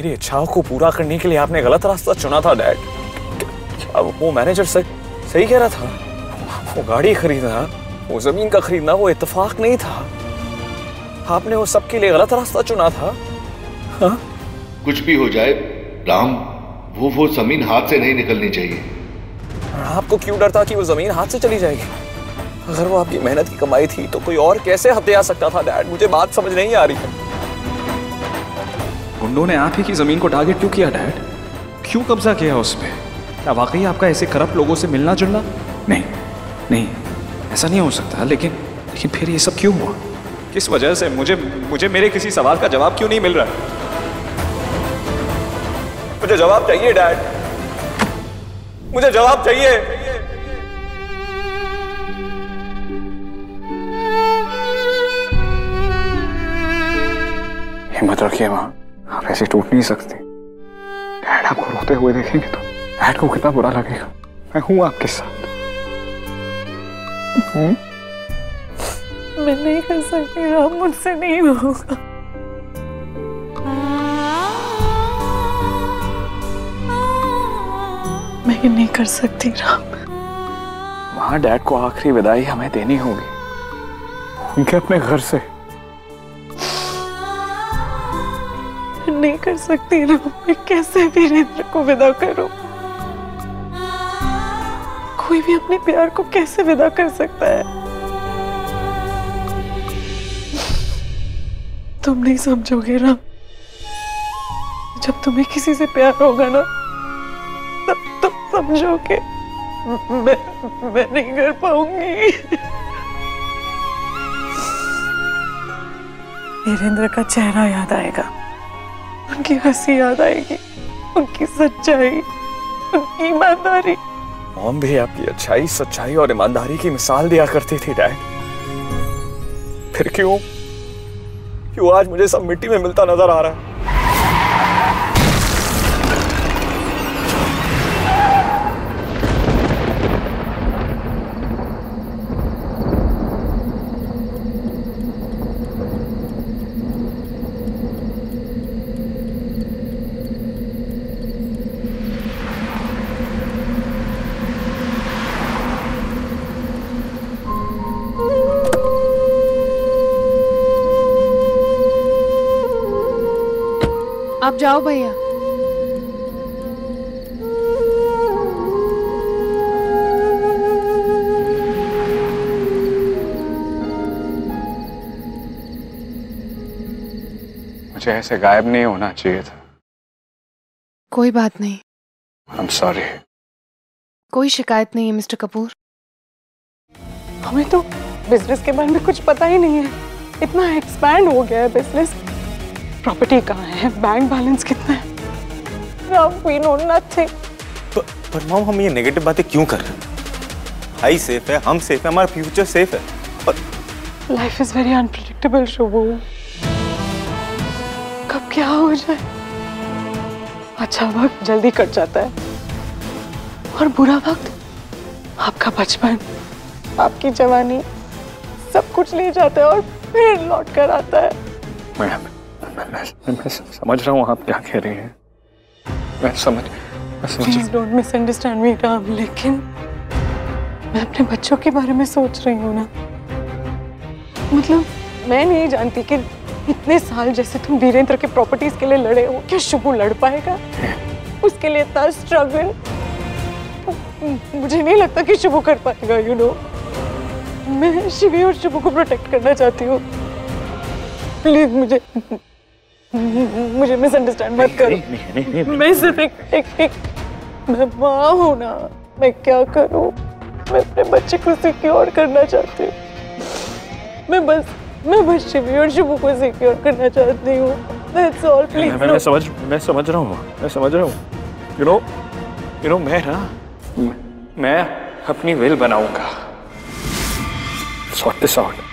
मेरी इच्छाओं को पूरा करने के लिए आपने गलत रास्ता चुना था डैड। अब वो मैनेजर सही सही कह रहा था। वो गाड़ी खरीदना वो ज़मीन का खरीदना वो इत्तेफाक नहीं था। आपने वो सबके लिए गलत रास्ता चुना था हाँ? कुछ भी हो जाए राम वो वो ज़मीन हाथ से नहीं निकलनी चाहिए। आपको क्यों डर था कि वो ज़मीन हाथ से चली जाएगी? अगर वो आपकी मेहनत की कमाई थी तो कोई और कैसे हत्या आ सकता था डैड? मुझे बात समझ नहीं आ रही है। गुंडों ने आप ही की ज़मीन को टारगेट क्यों किया डैड क्यों कब्जा किया उस पर क्या वाकई आपका ऐसे करप्ट लोगों से मिलना जुलना? नहीं नहीं, ऐसा नहीं हो सकता, लेकिन लेकिन फिर ये सब क्यों हुआ? किस वजह से मुझे मुझे मेरे किसी सवाल का जवाब क्यों नहीं मिल रहा? मुझे जवाब चाहिए डैड मुझे जवाब चाहिए। हिम्मत रखिए, माँ। आप ऐसे टूट नहीं सकते। डैड आपको रोते हुए देखेंगे तो डैड को कितना बुरा लगेगा। मैं हूँ आपके साथ। हूँ? मैं नहीं कर सकती राम मुझसे नहीं होगा। मैं ये नहीं कर सकती राम। वहाँ डैड को आखिरी विदाई हमें देनी होगी। उनके अपने घर से। नहीं कर सकती राम मैं कैसे वीरेंद्र को विदा करूँ? कोई भी अपने प्यार को कैसे विदा कर सकता है? तुम नहीं समझोगे राम जब तुम्हें किसी से प्यार होगा ना, तब तुम समझोगे, मैं मैं नहीं कर पाऊँगी। वीरेंद्र का चेहरा याद आएगा। उनकी हँसी याद आएगी, उनकी सच्चाई, उनकी ईमानदारी। मॉम भी आपकी अच्छाई, सच्चाई और ईमानदारी की मिसाल दिया करती थी, डैड। फिर क्यों? क्यों आज मुझे सब मिट्टी में मिलता नज़र आ रहा है? आप जाओ भैया। मुझे ऐसे गायब नहीं होना चाहिए था। कोई बात नहीं। आई एम सॉरी कोई शिकायत नहीं है मिस्टर कपूर। हमें तो बिज़नेस के बारे में कुछ पता ही नहीं है। इतना एक्सपैंड हो गया है बिज़नेस प्रॉपर्टी कहाँ है? बैंक बैलेंस कितना है? राम वी नो नथिंग पर, पर मॉम हम ये नेगेटिव बातें क्यों कर रहे हैं? भाई सेफ़ है हम सेफ़ है हमारा फ्यूचर सेफ़ है। और life is very unpredictable Shubhu कब क्या हो जाए? अच्छा वक्त जल्दी कट जाता है। और बुरा वक्त? आपका बचपन आपकी जवानी सब कुछ ले जाता है और फिर लौट कर आता है। मैं मैं, मैं, मैं, समझ रहा हूँ आप क्या कह रही हैं। मैं समझ मैं समझ please don't misunderstand me Ram लेकिन मैं अपने बच्चों के बारे में सोच रही हूँ ना। मतलब मैं नहीं जानती कि इतने साल जैसे तुम वीरेंद्र के प्रॉपर्टीज़ के लिए लड़े हो क्या शुभू लड़ पाएगा? उसके लिए इतना स्ट्रगल मुझे नहीं लगता कि शुभू कर पाएगा यू नो मैं शिवी और शुभू को प्रोटेक्ट करना चाहती हूँ। प्लीज़ मुझे मुझे मिसअंडरस्टैंड मत करो। नहीं, नहीं, नहीं, मैं सिर्फ़ एक एक एक मैं माँ हूँ ना। मैं क्या करूँ? मैं अपने बच्चे को सिक्योर करना चाहती हूँ। मैं बस मैं बस शिवी और शुभू को सिक्योर करना चाहती हूँ। That's all, please. मैं, मैं समझ मैं समझ रहा हूँ मैं समझ रहा हूँ। यू नो यू नो मैं ना मैं अपनी विल बनाऊँगा। Sort this out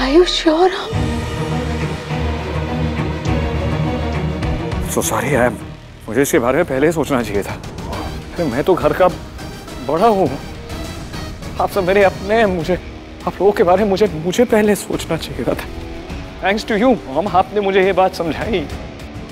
Are you sure? So sorry I मुझे इसके बारे में पहले ही सोचना चाहिए था। अरे मैं तो घर का बड़ा हूँ। आप सब मेरे अपने हैं मुझे आप लोगों के बारे में मुझे मुझे पहले सोचना चाहिए था। थैंक्स टू यू मॉम आपने मुझे ये बात समझाई।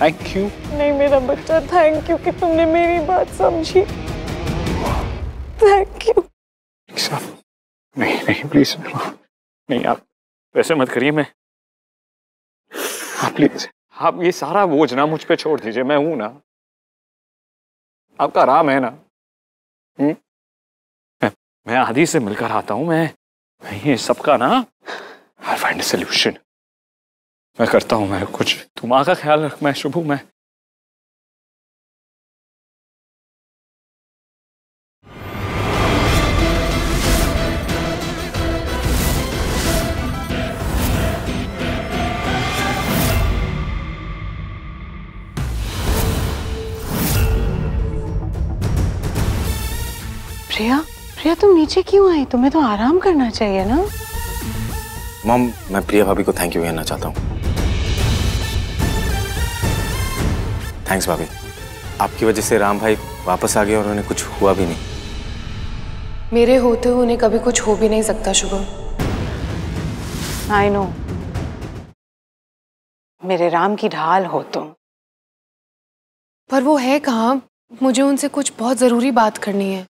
थैंक यू नहीं मेरा बच्चा थैंक यू कि तुमने मेरी बात समझी। थैंक यू नहीं नहीं प्लीज़ नहीं आप वैसे मत करिए मैं आप प्लीज़ आप ये सारा बोझ ना मुझ पे छोड़ दीजिए मैं हूँ ना। आपका आराम है ना? हुँ? मैं, मैं आदि से मिलकर आता हूँ मैं, मैं ये सबका ना आई फाइंड सोल्यूशन मैं करता हूँ मैं कुछ तुम माँ का ख्याल रख मैं शुभ मैं प्रिया प्रिया तुम नीचे क्यों आई? तुम्हें तो आराम करना चाहिए ना? मॉम मैं प्रिया भाभी को थैंक यू कहना चाहता हूँ। थैंक्स भाभी। आपकी वजह से राम भाई वापस आ गए और उन्हें कुछ हुआ भी नहीं। मेरे होते हुए उन्हें कभी कुछ हो भी नहीं सकता शुभम। आई नो मेरे राम की ढाल हो तुम। पर वो है कहाँ? मुझे उनसे कुछ बहुत ज़रूरी बात करनी है।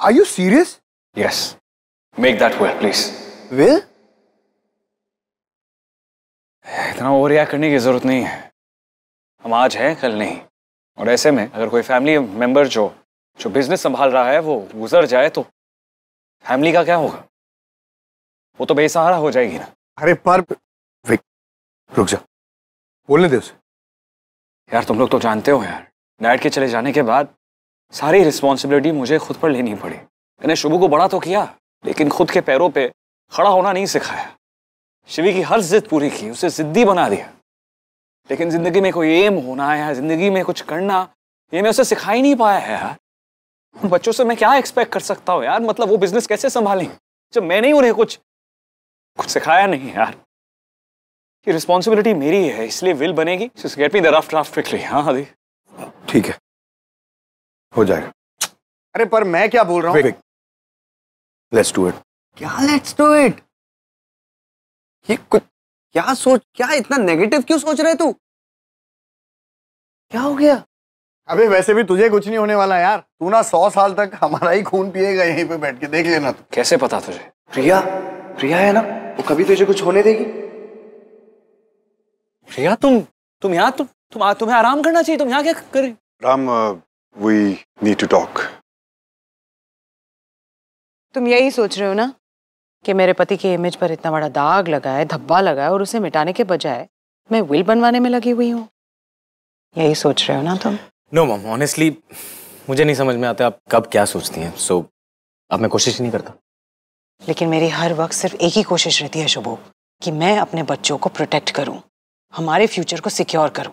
Are you serious? Yes make that will please Will? इतना ओवर रिएक्ट करने की ज़रूरत नहीं है। हम आज हैं कल नहीं। और ऐसे में अगर कोई फैमिली मेंबर जो जो बिज़नेस संभाल रहा है वो गुजर जाए तो फैमिली का क्या होगा? वो तो बेसहारा हो जाएगी ना। अरे पर विक रुक जा। बोलने दे उसे। यार तुम लोग तो जानते हो यार। डैड के चले जाने के बाद सारी रिस्पॉन्सिबिलिटी मुझे खुद पर लेनी पड़ी। मैंने शुभू को बड़ा तो किया, लेकिन खुद के पैरों पे खड़ा होना नहीं सिखाया। शिवी की हर जिद पूरी की, उसे जिद्दी बना दिया। लेकिन ज़िंदगी में कोई एम होना या ज़िंदगी में कुछ करना, ये मैं उसे सिखा ही नहीं पाया है यार। उन बच्चों से मैं क्या एक्सपेक्ट कर सकता हूँ यार? मतलब वो बिज़नेस कैसे संभालेंगे जब मैंने ही उन्हें कुछ कुछ सिखाया नहीं यार। ये रिस्पॉन्सिबिलिटी मेरी है, इसलिए विल बनेगी। Get me the rough draft quickly हाँ आदि। ठीक है। हो जाएगा। अरे पर मैं क्या बोल रहा हूँ? लेट्स डू इट क्या लेट्स डू इट ये कुछ क्या सोच क्या इतना नेगेटिव क्यों सोच रहे तू? क्या हो गया? अबे वैसे भी तुझे कुछ नहीं होने वाला यार। तू ना सौ साल तक हमारा ही खून पिएगा यहीं पे बैठ के। देख लेना तू। कैसे पता तुझे? प्रिया प्रिया है ना? वो कभी तुझे कुछ होने देगी। प्रिया तुम तुम यहाँ तुम तुम तुम्हें आराम करना चाहिए। तुम यहाँ क्या कर रही Ram, uh, we need to talk. तुम यही सोच रहे हो ना कि मेरे पति की इमेज पर इतना बड़ा दाग लगा है धब्बा लगा है और उसे मिटाने के बजाय मैं विल बनवाने में लगी हुई हूँ? यही सोच रहे हो ना तुम? नो मॉम ऑनेस्टली मुझे नहीं समझ में आता आप कब क्या सोचती हैं सो अब मैं कोशिश ही नहीं करता। लेकिन मेरी हर वक्त सिर्फ़ एक ही कोशिश रहती है शुभो कि मैं अपने बच्चों को प्रोटेक्ट करूँ हमारे फ्यूचर को सिक्योर करूँ।